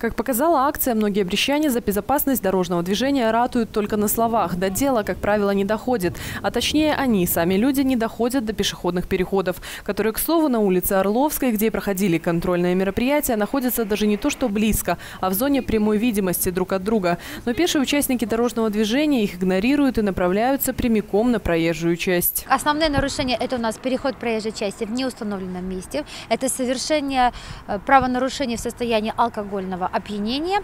Как показала акция, многие брещане за безопасность дорожного движения ратуют только на словах. До дела, как правило, не доходит. А точнее, они, сами люди, не доходят до пешеходных переходов, которые, к слову, на улице Орловской, где проходили контрольные мероприятия, находятся даже не то что близко, а в зоне прямой видимости друг от друга. Но пешие участники дорожного движения их игнорируют и направляются прямиком на проезжую часть. Основные нарушения – это у нас переход проезжей части в неустановленном месте. Это совершение э, правонарушений в состоянии алкогольного опьянения.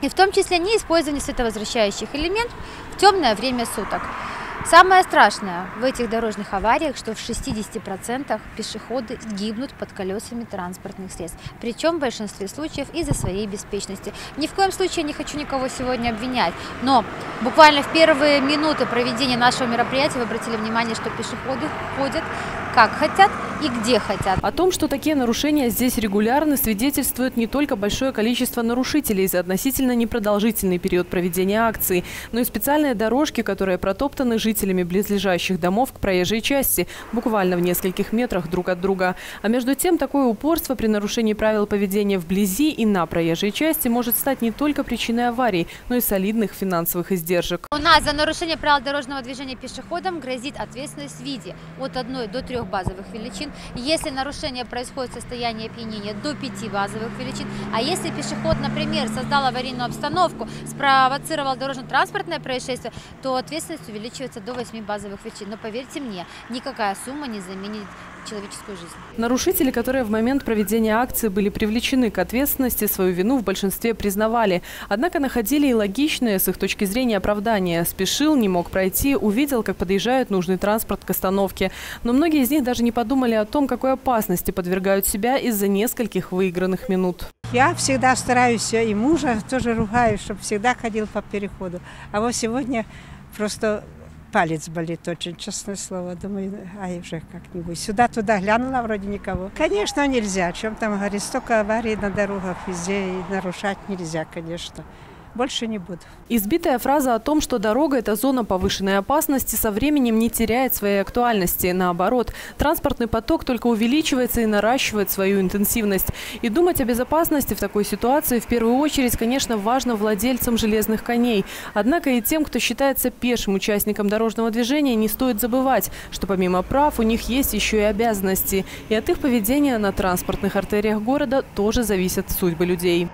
И в том числе не использование световозвращающих элементов в темное время суток. Самое страшное в этих дорожных авариях, что в 60% пешеходы гибнут под колесами транспортных средств. Причем в большинстве случаев из-за своей беспечности. Ни в коем случае не хочу никого сегодня обвинять, но буквально в первые минуты проведения нашего мероприятия вы обратили внимание, что пешеходы ходят как хотят и где хотят. О том, что такие нарушения здесь регулярны, свидетельствует не только большое количество нарушителей за относительно непродолжительный период проведения акции, но и специальные дорожки, которые протоптаны жителями близлежащих домов к проезжей части, буквально в нескольких метрах друг от друга. А между тем, такое упорство при нарушении правил поведения вблизи и на проезжей части может стать не только причиной аварий, но и солидных финансовых издержек. У нас за нарушение правил дорожного движения пешеходам грозит ответственность в виде от 1 до 3 трех базовых величин. Если нарушение происходит в состоянии опьянения, до пяти базовых величин. А если пешеход, например, создал аварийную обстановку, спровоцировал дорожно-транспортное происшествие, то ответственность увеличивается до 8 базовых величин. Но поверьте мне, никакая сумма не заменит человеческую жизнь. Нарушители, которые в момент проведения акции были привлечены к ответственности, свою вину в большинстве признавали. Однако находили и логичное с их точки зрения оправдание. Спешил, не мог пройти, увидел, как подъезжает нужный транспорт к остановке. Но многие из них даже не подумали о том, какой опасности подвергают себя из-за нескольких выигранных минут. Я всегда стараюсь, и мужа тоже ругаю, чтобы всегда ходил по переходу. А вот сегодня просто палец болит очень, честное слово. Думаю, ай, уже как-нибудь. Сюда-туда глянула, вроде никого. Конечно, нельзя. О чем там говорить? Столько аварий на дорогах везде, и нарушать нельзя, конечно больше не буду. Избитая фраза о том, что дорога – это зона повышенной опасности, со временем не теряет своей актуальности. Наоборот, транспортный поток только увеличивается и наращивает свою интенсивность. И думать о безопасности в такой ситуации в первую очередь, конечно, важно владельцам железных коней. Однако и тем, кто считается пешим участником дорожного движения, не стоит забывать, что помимо прав у них есть еще и обязанности. И от их поведения на транспортных артериях города тоже зависят судьбы людей.